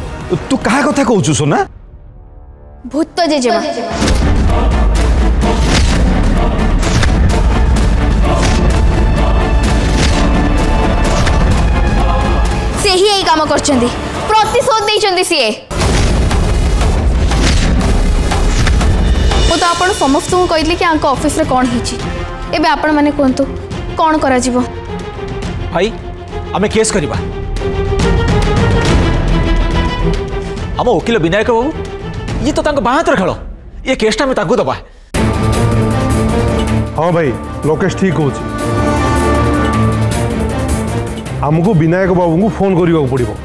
तू तू कहा कथा कह चु सोना भूत तो जेजे तो से ही यही काम कर प्रतिशोध सीए मु तो आप समस्त कहली कि अफिस कौन होपण मैंने कहतु कौन करा भाई आम केस करवा आम वकिल विनायक बाबू ये तो बाँ खेल ये केसटा दबा हाँ भाई लोकेश ठीक हो आमको विनायक बाबू को फोन करने पड़ो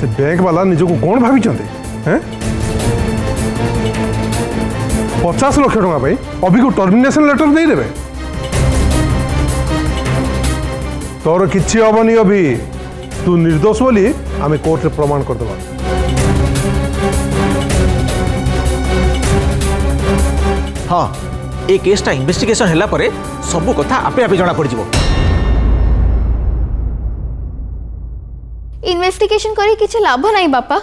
से बैंक वाला निजक कौन भाई पचास लक्ष टाई अभी को टर्मिनेसन लेटर देदेवे तोर कि हबनी अभी তু নির্দোষ বলে আমি কোর্টে প্রমাণ করদেবা ହଁ ଏ କେସ୍ଟା ଇନଭେଷ୍ଟିଗେସନ୍ ହେଲା ପରେ ସବୁ କଥା ଆପେ ଆପେ ଜଣାପଡ଼ିଯିବ ଇନଭେଷ୍ଟିଗେସନ୍ କରି କିଛି ଲାଭ ନାହିଁ ବାପା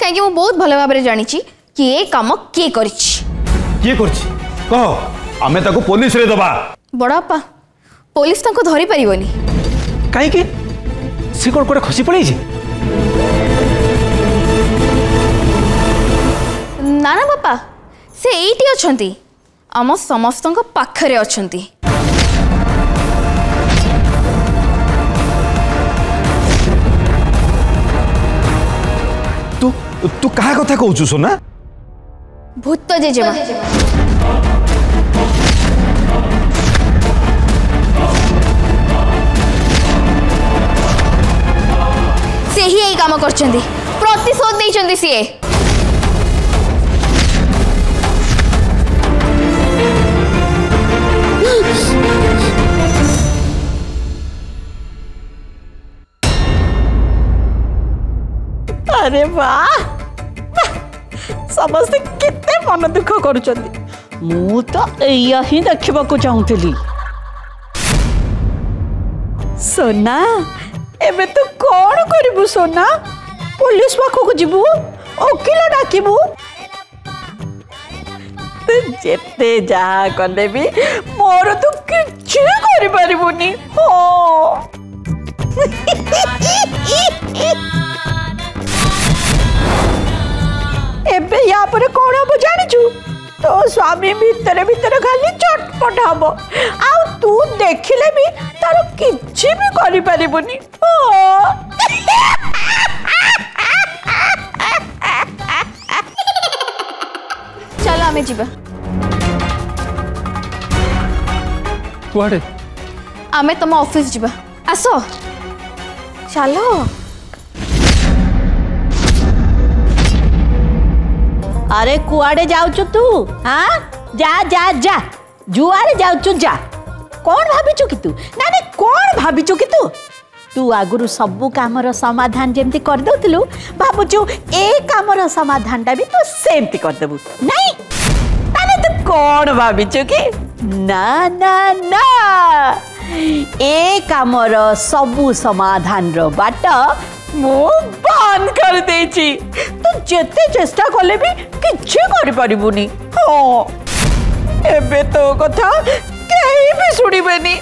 କାହିଁକି ମୁଁ ବହୁତ ଭଲ ଭାବରେ ଜାଣିଛି କିଏ କାମ କିଏ କରିଛି କିଏ କରିଛି କହ ଆମେ ତାକୁ ପୋଲିସରେ ଦେବା ବଡ଼ ବାପା ପୋଲିସ ତାଙ୍କୁ ଧରିପାରିବନି କାହିଁକି সে কোন কোটে খসি পড়েছে না না বাপা সে এইটি অছন্তি আম সমস্তଙ୍କ পাখরে অছন্তি তু তু কাহা কথা কହୁଛୁ সোনা ভূত জেজেমা प्रतिशोध सीए अरे समस्त कितने मन दुख कर देखा चाहूली सोना এবে তো কোন করিব সোনা পুলিশ পাককোজিবু অকিলা ডাকিবু আরে লপ্পা আরে লপ্পা তে জেতে যা কনদেবি মোর তো কি কিছু করিব পারিবনি হ এবে ইয়া পর কোন বুঝানিচু তো স্বামী ভি তরে ভি তরে খালি চটপড়াবো তু দেখিলে বি তার কিছু বি করি পারিবনি ও চলো আমি যা কুয়াড়ে আমি তোম অফিস যা আসো চলো আরে কুয়াড়ে যাওছু তু হ্যাঁ যা যা যা জুয়াড়ে যাওছু যা କ'ଣ ଭାବିଛୁ କି ତୁ ନା ନା କ'ଣ ଭାବିଛୁ କି ତୁ ତୁ ଆଗରୁ ସବୁ କାମର ସମାଧାନ ଯେମିତି କରିଦେଉଥିଲୁ ଭାବୁଛୁ ଏ କାମର ସମାଧାନଟା ବି ତୁ ସେମିତି କରିଦେବୁ ନାଇଁ ତାହେଲେ ତୁ କ'ଣ ଭାବିଛୁ କି ନା ନା ନା ଏ କାମର ସବୁ ସମାଧାନର ବାଟ ମୁଁ ବନ୍ଦ କରିଦେଇଛି ତୁ ଯେତେ ଚେଷ୍ଟା କଲେ ବି କିଛି କରିପାରିବୁନି ହଁ ଏବେ ତୋ କଥା कहीं भी सुनी बनी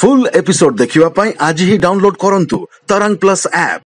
फुल एपिसोड पाई आज ही डाउनलोड करूँ तरंग प्लस आप